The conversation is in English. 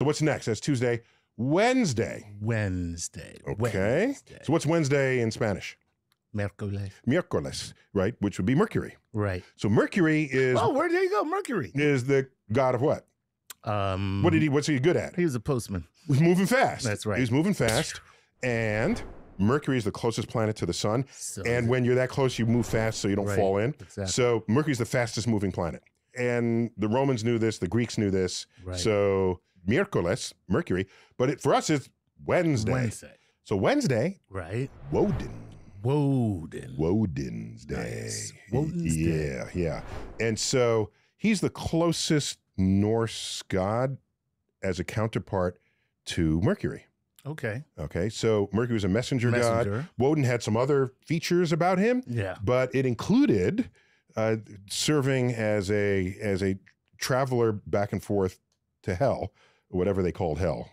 So what's next? That's Tuesday. Wednesday. Wednesday. Okay. Wednesday. So what's Wednesday in Spanish? Mercoles. Miércoles, right? Which would be Mercury. Right. So Mercury is Oh, where did you go? Mercury. is the god of what? Um, What did he? What's he good at? He was a postman. He's moving fast. That's right. He's moving fast, and Mercury is the closest planet to the sun. So, And when you're that close, you move fast, so you don't Right. fall in. Exactly. So Mercury's the fastest moving planet, and the Romans knew this. The Greeks knew this. Right. So Miércoles, Mercury, but it, for us it's Wednesday. Wednesday. So Wednesday, Right. Woden. Woden. Woden's Day. Nice. Woden's Day. yeah, yeah. And so he's the closest Norse god as a counterpart to Mercury. Okay. Okay, so Mercury was a messenger, god. Woden had some other features about him, Yeah. but it included uh, serving as a as a traveler back and forth to hell, whatever they called hell.